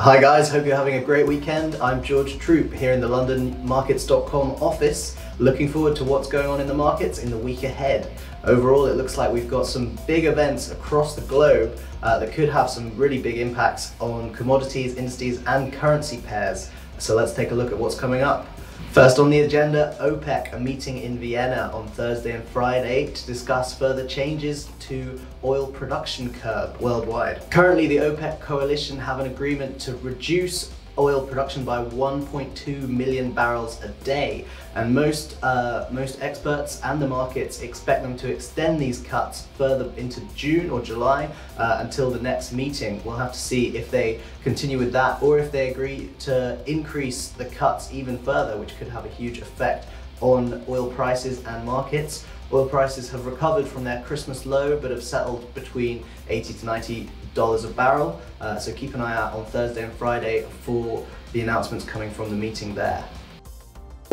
Hi guys, hope you're having a great weekend. I'm George Troop here in the LondonMarkets.com office, looking forward to what's going on in the markets in the week ahead. Overall, it looks like we've got some big events across the globe uh, that could have some really big impacts on commodities, indices, and currency pairs. So let's take a look at what's coming up. First on the agenda, OPEC, a meeting in Vienna on Thursday and Friday to discuss further changes to oil production curve worldwide. Currently, the OPEC coalition have an agreement to reduce oil production by 1.2 million barrels a day. And most, uh, most experts and the markets expect them to extend these cuts further into June or July uh, until the next meeting. We'll have to see if they continue with that or if they agree to increase the cuts even further, which could have a huge effect on oil prices and markets. Oil prices have recovered from their Christmas low but have settled between 80 to 90 dollars a barrel. Uh, so keep an eye out on Thursday and Friday for the announcements coming from the meeting there.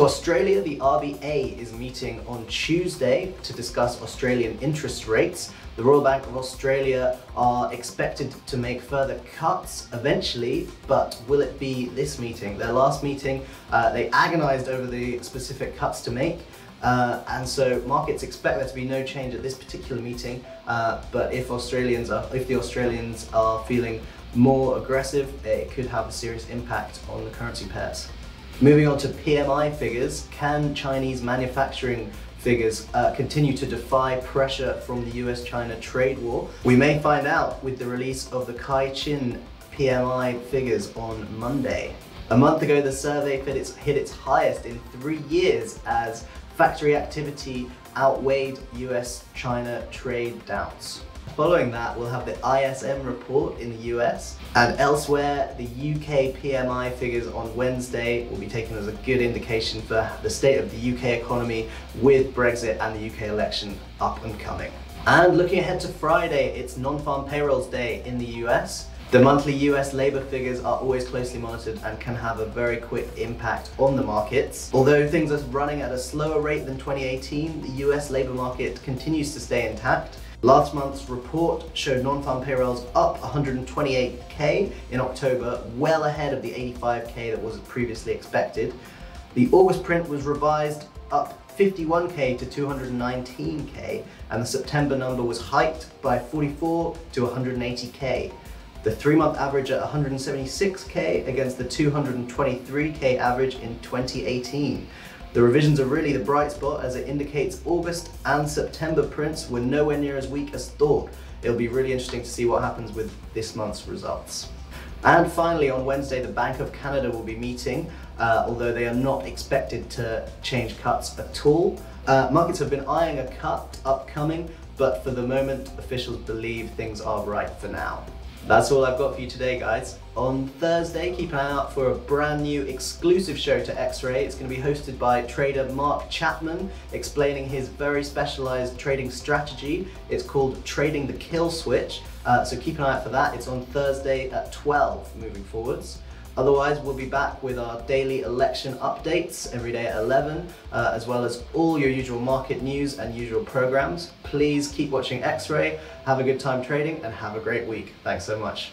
Australia, the RBA is meeting on Tuesday to discuss Australian interest rates. The Royal Bank of Australia are expected to make further cuts eventually, but will it be this meeting? Their last meeting, uh, they agonized over the specific cuts to make. Uh, and so markets expect there to be no change at this particular meeting, uh, but if Australians are, if the Australians are feeling more aggressive, it could have a serious impact on the currency pairs. Moving on to PMI figures, can Chinese manufacturing figures uh, continue to defy pressure from the US-China trade war? We may find out with the release of the Caixin PMI figures on Monday. A month ago, the survey hit its, hit its highest in three years as factory activity outweighed US-China trade doubts. Following that, we'll have the ISM report in the US and elsewhere, the UK PMI figures on Wednesday will be taken as a good indication for the state of the UK economy with Brexit and the UK election up and coming. And looking ahead to Friday, it's non-farm payrolls day in the US. The monthly US labour figures are always closely monitored and can have a very quick impact on the markets. Although things are running at a slower rate than 2018, the US labour market continues to stay intact. Last month's report showed non-farm payrolls up 128k in October, well ahead of the 85k that was previously expected. The August print was revised up 51k to 219k, and the September number was hiked by 44 to 180k the three-month average at 176k against the 223k average in 2018. The revisions are really the bright spot as it indicates August and September prints were nowhere near as weak as thought. It'll be really interesting to see what happens with this month's results. And finally, on Wednesday, the Bank of Canada will be meeting, uh, although they are not expected to change cuts at all. Uh, markets have been eyeing a cut upcoming, but for the moment, officials believe things are right for now. That's all I've got for you today, guys. On Thursday, keep an eye out for a brand new exclusive show to X-Ray. It's going to be hosted by trader Mark Chapman, explaining his very specialized trading strategy. It's called Trading the Kill Switch. Uh, so keep an eye out for that. It's on Thursday at 12 moving forwards. Otherwise, we'll be back with our daily election updates every day at 11, uh, as well as all your usual market news and usual programs. Please keep watching X-Ray, have a good time trading, and have a great week. Thanks so much.